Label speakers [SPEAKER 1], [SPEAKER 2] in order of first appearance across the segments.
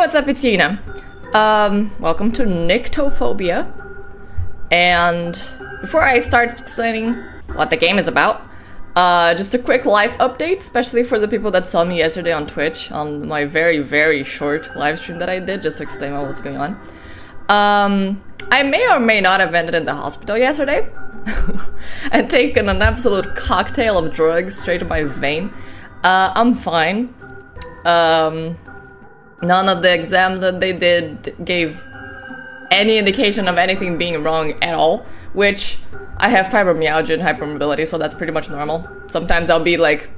[SPEAKER 1] what's up? It's Yeena. Um, welcome to Nyctophobia. And before I start explaining what the game is about, uh, just a quick live update, especially for the people that saw me yesterday on Twitch on my very, very short live stream that I did, just to explain what was going on. Um, I may or may not have ended in the hospital yesterday and taken an absolute cocktail of drugs straight to my vein. Uh, I'm fine. Um, none of the exams that they did gave any indication of anything being wrong at all, which I have fibromyalgia and hypermobility, so that's pretty much normal. Sometimes I'll be like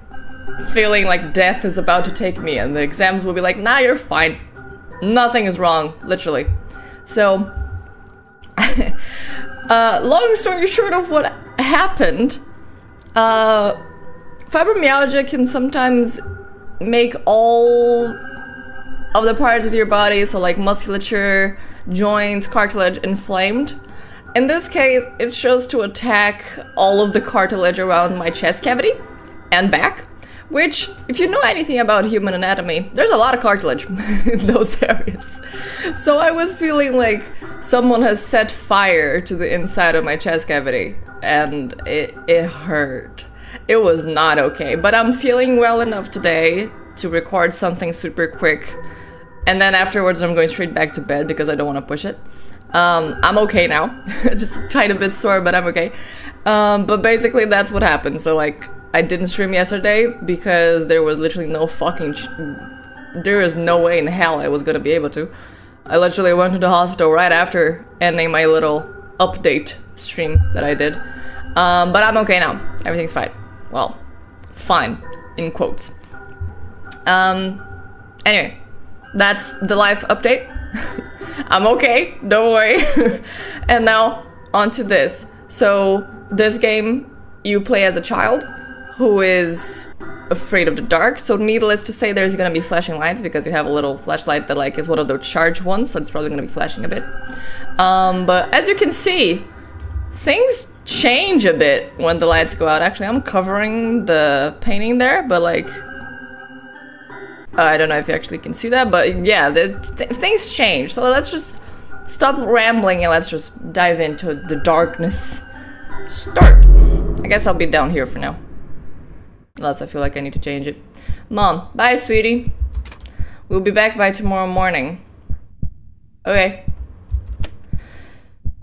[SPEAKER 1] feeling like death is about to take me, and the exams will be like, nah, you're fine. Nothing is wrong, literally. So, uh, long story short of what happened, uh, fibromyalgia can sometimes make all of the parts of your body, so like musculature, joints, cartilage, inflamed. In this case, it chose to attack all of the cartilage around my chest cavity and back, which, if you know anything about human anatomy, there's a lot of cartilage in those areas. So I was feeling like someone has set fire to the inside of my chest cavity, and it, it hurt. It was not okay, but I'm feeling well enough today to record something super quick. And then afterwards, I'm going straight back to bed because I don't want to push it. Um, I'm okay now. Just a tiny bit sore, but I'm okay. Um, but basically, that's what happened. So, like, I didn't stream yesterday because there was literally no fucking. there is no way in hell I was gonna be able to. I literally went to the hospital right after ending my little update stream that I did. Um, but I'm okay now. Everything's fine. Well, fine, in quotes. Um, anyway, that's the life update. I'm okay, don't worry. and now, on to this. So, this game, you play as a child who is afraid of the dark. So, needless to say, there's gonna be flashing lights because you have a little flashlight that, like, is one of those charged ones, so it's probably gonna be flashing a bit. Um, but as you can see, things change a bit when the lights go out. Actually, I'm covering the painting there, but, like, Uh, I don't know if you actually can see that, but yeah, th things change. So let's just stop rambling and let's just dive into the darkness. Start. I guess I'll be down here for now. Unless I feel like I need to change it. Mom, bye, sweetie. We'll be back by tomorrow morning. Okay.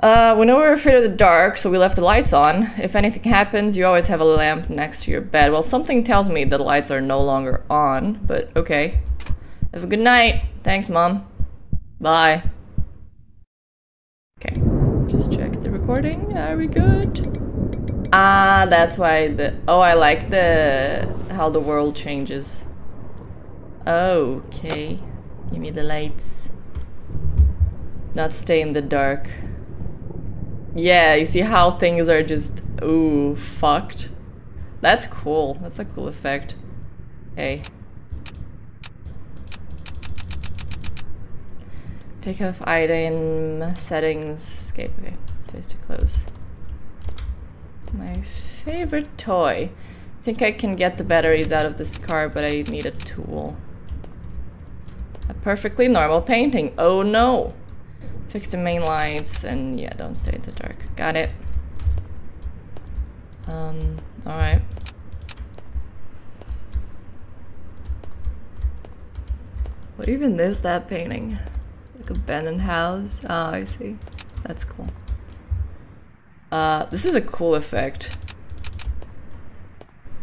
[SPEAKER 1] Uh, we know we're afraid of the dark, so we left the lights on. If anything happens, you always have a lamp next to your bed. Well, something tells me the lights are no longer on, but okay. Have a good night. Thanks, Mom. Bye. Okay, just check the recording. Are we good? Ah, that's why the... Oh, I like the... how the world changes. Okay. Give me the lights. Not stay in the dark. Yeah, you see how things are just, ooh, fucked? That's cool. That's a cool effect. Hey. Pick up item, settings, escape. Okay, space to close. My favorite toy. I think I can get the batteries out of this car, but I need a tool. A perfectly normal painting. Oh no! Fix the main lights and yeah, don't stay in the dark. Got it. Um, alright. What even is that painting? Like abandoned house? Oh, I see. That's cool. Uh, this is a cool effect.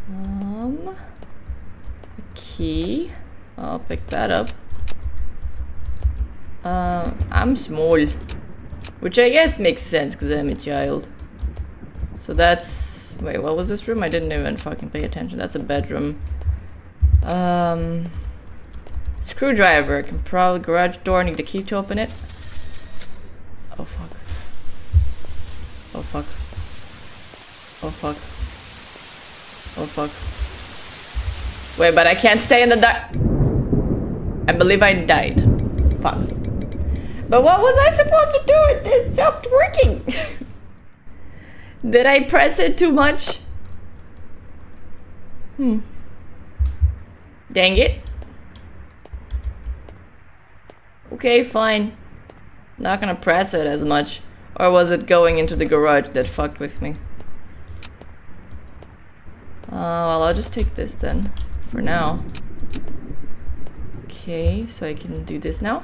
[SPEAKER 1] Um, a key. I'll pick that up. Uh, I'm small. Which I guess makes sense because I'm a child. So that's... Wait, what was this room? I didn't even fucking pay attention. That's a bedroom. Um... Screwdriver. I can probably... Garage door. Need the key to open it. Oh, fuck. Oh, fuck. Oh, fuck. Oh, fuck. Wait, but I can't stay in the dark. I believe I died. Fuck. But what was I supposed to do? It stopped working. Did I press it too much? Hmm. Dang it. Okay, fine. Not gonna press it as much. Or was it going into the garage that fucked with me? Uh, well, I'll just take this then, for now. Okay, so I can do this now.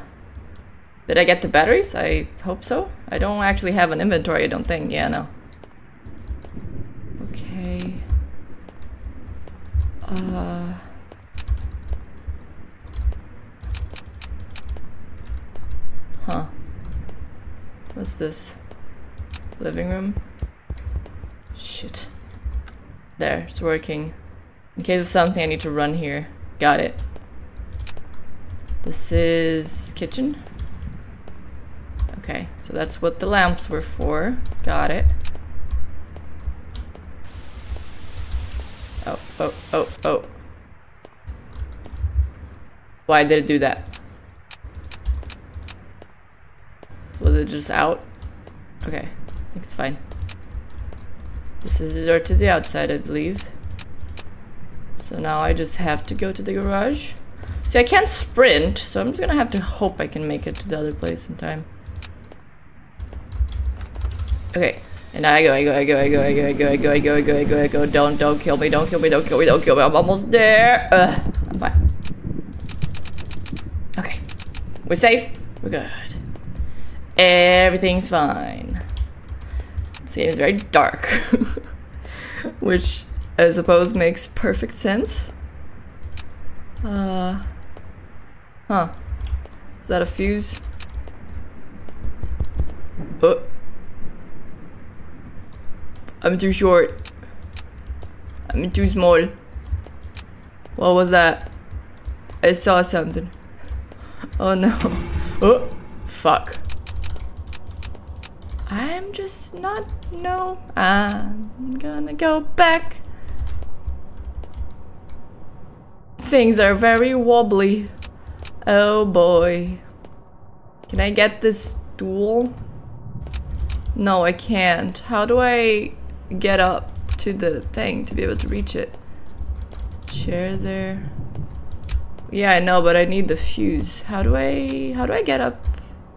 [SPEAKER 1] Did I get the batteries? I hope so. I don't actually have an inventory, I don't think. Yeah, no. Okay. Uh... Huh. What's this? Living room? Shit. There, it's working. In case of something, I need to run here. Got it. This is kitchen. Okay, so that's what the lamps were for. Got it. Oh, oh, oh, oh. Why did it do that? Was it just out? Okay, I think it's fine. This is the door to the outside, I believe. So now I just have to go to the garage. See, I can't sprint, so I'm just gonna have to hope I can make it to the other place in time. Okay, and I go, I go, I go, I go, I go, I go, I go, I go, I go, I go, I go. Don't, don't kill me, don't kill me, don't kill me, don't kill me. I'm almost there. Ugh, I'm fine. Okay, we're safe. We're good. Everything's fine. This game is very dark. Which I suppose makes perfect sense. Uh, huh. Is that a fuse? Oh. I'm too short. I'm too small. What was that? I saw something. Oh no. Oh, fuck. I'm just not, no, I'm gonna go back. Things are very wobbly. Oh boy. Can I get this stool? No, I can't. How do I get up to the thing to be able to reach it? Chair there. Yeah, I know, but I need the fuse. How do I, how do I get up?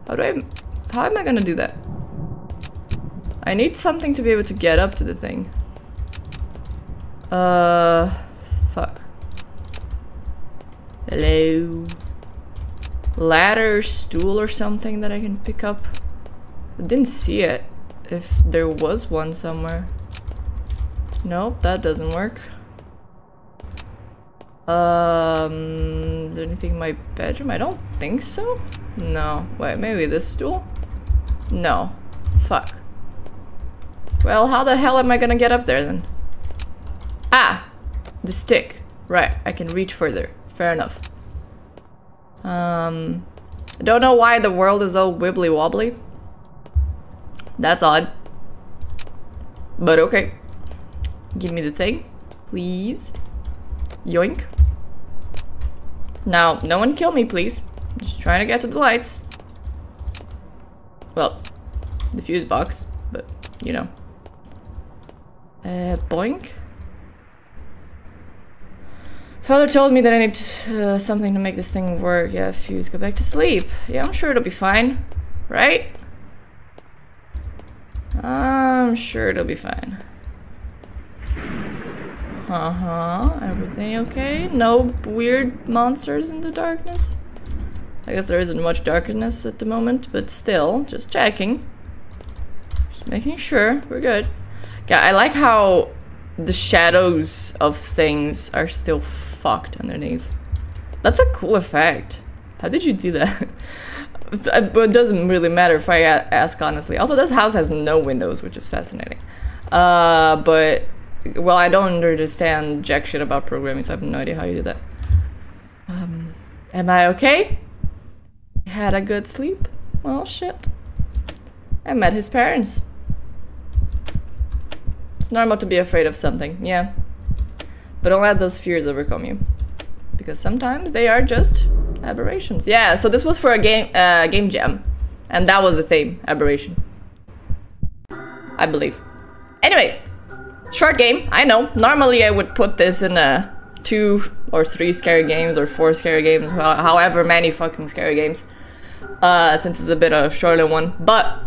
[SPEAKER 1] How do I, how am I gonna do that? I need something to be able to get up to the thing. Uh, fuck. Hello. Ladder, stool or something that I can pick up. I didn't see it. If there was one somewhere. Nope, that doesn't work. Um, is there anything in my bedroom? I don't think so. No. Wait, maybe this stool? No. Fuck. Well, how the hell am I gonna get up there then? Ah! The stick. Right, I can reach further. Fair enough. Um, I don't know why the world is all wibbly wobbly. That's odd. But okay. Give me the thing. Please. Yoink. Now, no one kill me, please. I'm just trying to get to the lights. Well, the fuse box, but, you know. Uh, boink. Father told me that I need uh, something to make this thing work. Yeah, fuse, go back to sleep. Yeah, I'm sure it'll be fine. Right? I'm sure it'll be fine. Uh-huh. Everything okay? No weird monsters in the darkness? I guess there isn't much darkness at the moment, but still, just checking. Just making sure we're good. Yeah, I like how the shadows of things are still fucked underneath. That's a cool effect. How did you do that? but it doesn't really matter if I ask honestly. Also, this house has no windows, which is fascinating. Uh, but, well, I don't understand jack shit about programming, so I have no idea how you do that. Um, am I okay? Had a good sleep? Well, shit. I met his parents. It's normal to be afraid of something, yeah. But don't let those fears overcome you. Because sometimes they are just aberrations. Yeah, so this was for a game uh, game jam. And that was the theme, aberration. I believe. Anyway, short game, I know. Normally I would put this in a two or three scary games or four scary games, however many fucking scary games. uh, since it's a bit of a shorter one. But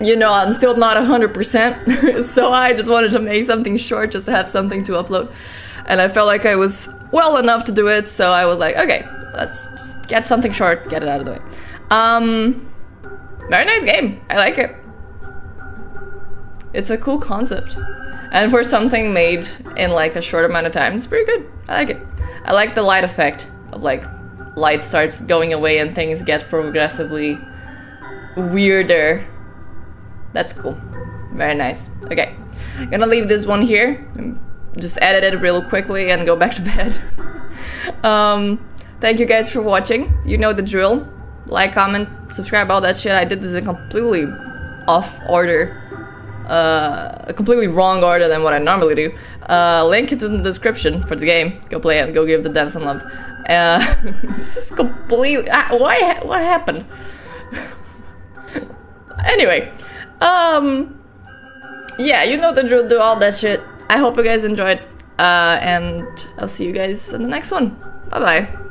[SPEAKER 1] you know, I'm still not 100%, so I just wanted to make something short just to have something to upload. And I felt like I was well enough to do it, so I was like, okay, let's just get something short, get it out of the way. Um, very nice game. I like it. It's a cool concept. And for something made in like a short amount of time, it's pretty good. I like it. I like the light effect of like light starts going away and things get progressively weirder. That's cool. Very nice. Okay. I'm gonna leave this one here. Just edit it real quickly and go back to bed. um, thank you guys for watching. You know the drill. Like, comment, subscribe, all that shit. I did this in completely off order uh, a completely wrong order than what I normally do. Uh, link is in the description for the game. Go play it. Go give the devs some love. Uh, this is completely. Uh, why? What happened? anyway, um, yeah, you know the drill. Do all that shit. I hope you guys enjoyed. Uh, and I'll see you guys in the next one. Bye bye.